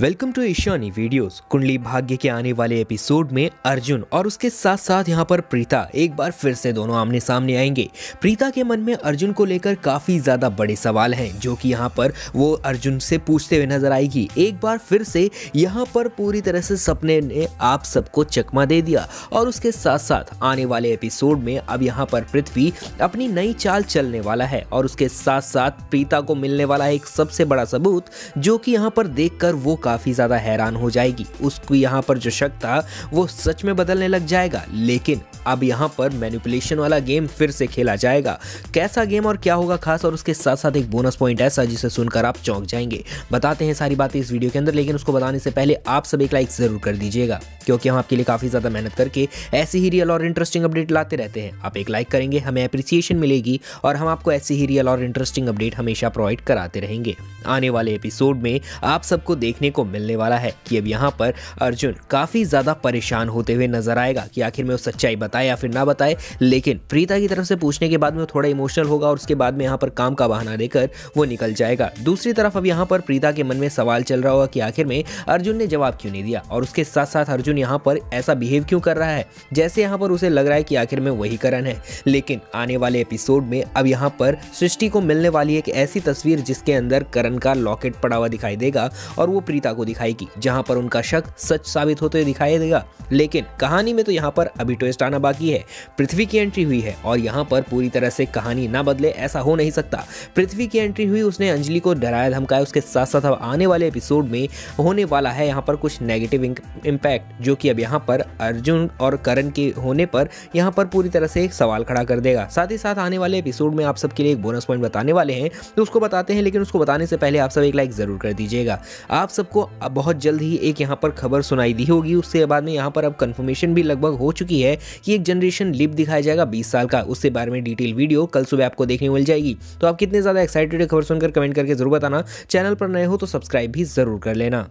Welcome to Ishani videos Kundali Bhagya के आने वाले एपिसोड में अर्जुन और उसके साथ साथ यहाँ पर प्रीता एक बार फिर से दोनों आमने सामने आएँगे। प्रीता के मन में अर्जुन को लेकर काफ़ी ज़्यादा बड़े सवाल हैं, जो कि यहाँ पर वो अर्जुन से पूछते हुए नज़र आएगी। एक बार फिर से यहाँ पर पूरी तरह से सपने ने आप सबको चकमा दे दिया और उसके साथ साथ आने वाले एपिसोड में अब यहाँ पर पृथ्वी अपनी नई चाल चलने वाला है और उसके साथ साथ प्रीता को मिलने वाला एक सबसे बड़ा सबूत, जो कि यहाँ पर देखकर वो काफ़ी ज़्यादा हैरान हो जाएगी। उसको यहाँ पर जो शक था, वो सच में बदलने लग जाएगा। लेकिन अब यहाँ पर मैनिपुलेशन वाला गेम फिर से खेला जाएगा। कैसा गेम और क्या होगा खास, और उसके साथ साथ एक बोनस पॉइंट ऐसा जिसे सुनकर आप चौंक जाएँगे। बताते हैं सारी बातें इस वीडियो के अंदर, लेकिन उसको बताने से पहले आप सब एक लाइक ज़रूर कर दीजिएगा। क्योंकि हम आपके लिए काफ़ी ज़्यादा मेहनत करके ऐसी ही रियल और इंटरेस्टिंग अपडेट लाते रहते हैं। आप एक लाइक करेंगे, हमें अप्रिसिएशन मिलेगी, और हम आपको ऐसी ही रियल और इंटरेस्टिंग अपडेट हमेशा प्रोवाइड कराते रहेंगे। आने वाले एपिसोड में आप सबको देखने को मिलने वाला है कि अब यहाँ पर अर्जुन काफ़ी ज़्यादा परेशान होते हुए नज़र आएगा कि आखिर में वो सच्चाई बताए या फिर ना बताए। लेकिन प्रीता की तरफ़ से पूछने के बाद में वो थोड़ा इमोशनल होगा और उसके बाद में यहाँ पर काम का बहाना देकर वो निकल जाएगा। दूसरी तरफ़ अब यहाँ पर प्रीता के मन में सवाल चल रहा होगा कि आखिर में अर्जुन ने जवाब क्यों नहीं दिया? और उसके साथ साथ अर्जुन यहाँ पर ऐसा बिहेव क्यों कर रहा है? जैसे यहाँ पर उसे लग रहा है कि आखिर में वही करण है। लेकिन आने वाले एपिसोड में अब यहाँ पर सृष्टि को मिलने वाली एक ऐसी तस्वीर जिसके अंदर करण का लॉकेट पड़ा हुआ दिखाई देगा और वो प्रीता को दिखाएगी, जहाँ पर उनका शक सच साबित होते दिखाई देगा। लेकिन कहानी में तो यहाँ पर अभी ट्विस्ट आना बाकी है। पृथ्वी की एंट्री हुई है, और यहाँ पर पूरी तरह से कहानी ना बदले ऐसा हो नहीं सकता। पृथ्वी की एंट्री हुई, उसने अंजलि को डराया, धमकाया, उसके साथ साथ अब आने वाले एपिसोड में होने वाला है यहाँ पर कुछ नेगेटिव इम्पैक्ट जो कि अब यहाँ पर अर्जुन और करण के होने पर यहाँ पर पूरी तरह से एक सवाल खड़ा कर देगा। साथ ही साथ आने वाले एपिसोड में आप सबके लिए एक बोनस पॉइंट बताने वाले हैं तो उसको बताते हैं, लेकिन उसको बताने से पहले आप सब एक लाइक ज़रूर कर दीजिएगा। आप सबको बहुत जल्द ही एक यहाँ पर खबर सुनाई दी होगी। उससे बाद में यहाँ पर अब कंफर्मेशन भी लगभग हो चुकी है कि एक जनरेशन लिप दिखाया जाएगा 20 साल का। उससे बारे में डिटेल वीडियो कल सुबह आपको देखने मिल जाएगी। तो आप कितने ज़्यादा एक्साइटेड खबर सुनकर कमेंट करके ज़रूर बताना। चैनल पर नए हो तो सब्सक्राइब भी ज़रूर कर लेना।